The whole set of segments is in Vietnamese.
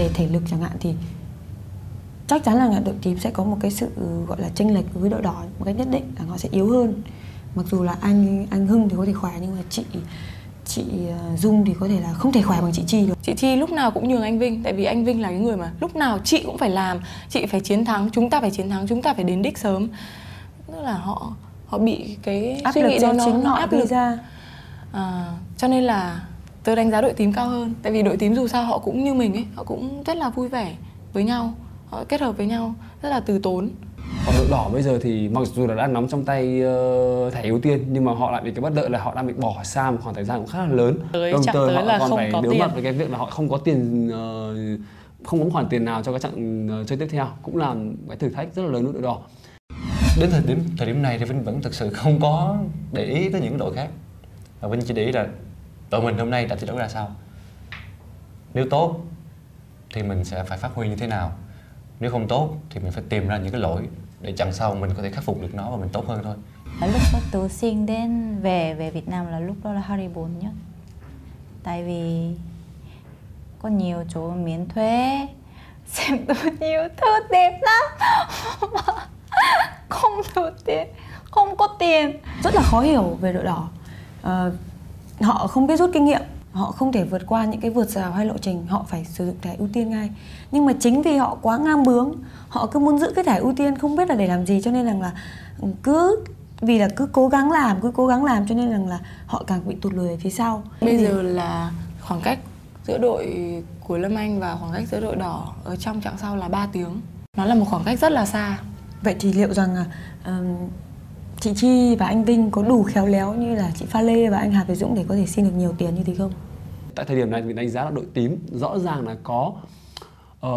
về thể lực chẳng hạn thì chắc chắn là đội tím sẽ có một cái sự gọi là chênh lệch với đội đỏ một cách nhất định là họ sẽ yếu hơn. Mặc dù là anh anh Hưng thì có thể khỏe nhưng mà chị chị ờ, Dung thì có thể là không thể khỏe bằng chị Chi được. Chị Chi lúc nào cũng nhường anh Vinh tại vì anh Vinh là cái người mà lúc nào chị cũng phải làm chị phải chiến thắng chúng ta phải chiến thắng chúng ta phải đến đích sớm. Tức là họ họ bị cái áp suy lực nghĩ đấy nó, nó áp lực. ra. À, cho nên là tôi đánh giá đội tím cao hơn. Tại vì đội tím dù sao họ cũng như mình ấy họ cũng rất là vui vẻ với nhau họ kết hợp với nhau rất là từ tốn. Còn đội đỏ bây giờ thì mặc dù là đang nắm trong tay uh, thẻ ưu tiên nhưng mà họ lại bị cái bất lợi là họ đang bị bỏ xa một khoảng thời gian cũng khá là lớn. Tới đồng thời tới họ là còn không phải có đối tiền. mặt với cái việc là họ không có tiền uh, không có khoản tiền nào cho các trận uh, chơi tiếp theo cũng là cái thử thách rất là lớn đối đội đỏ. Đến thời điểm thời điểm này thì Vinh vẫn thực sự không có để ý tới những đội khác. Và Vinh chỉ để ý là đội mình hôm nay đã thi đấu ra sao? Nếu tốt thì mình sẽ phải phát huy như thế nào? Nếu không tốt thì mình phải tìm ra những cái lỗi để chặng sau mình có thể khắc phục được nó và mình tốt hơn thôi. Lúc đó tớ sinh đến về về Việt Nam là lúc đó là Harry buồn nhất. Tại vì có nhiều chỗ miễn thuế xem tôi nhiều thứ đẹp lắm. Không đủ tiền không có tiền. Rất là khó hiểu về đội đỏ. Ờ, họ không biết rút kinh nghiệm họ không thể vượt qua những cái vượt rào hay lộ trình họ phải sử dụng thẻ ưu tiên ngay. Nhưng mà chính vì họ quá ngang bướng họ cứ muốn giữ cái thẻ ưu tiên không biết là để làm gì cho nên rằng là cứ vì là cứ cố gắng làm cứ cố gắng làm cho nên rằng là họ càng bị tụt lùi ở phía sau. Bây Thì- giờ là khoảng cách giữa đội của Lâm Anh và khoảng cách giữa đội đỏ ở trong chặng sau là 3 tiếng. Nó là một khoảng cách rất là xa. Vậy thì liệu rằng là ừm, chị Chi và anh Vinh có đủ khéo léo như là chị Pha Lê và anh Hà Việt Dũng để có thể xin được nhiều tiền như thế không? tại thời điểm này mình đánh giá là đội tím rõ ràng là có ờ,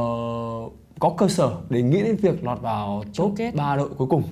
có cơ sở để nghĩ đến việc lọt vào top kết. 3 đội cuối cùng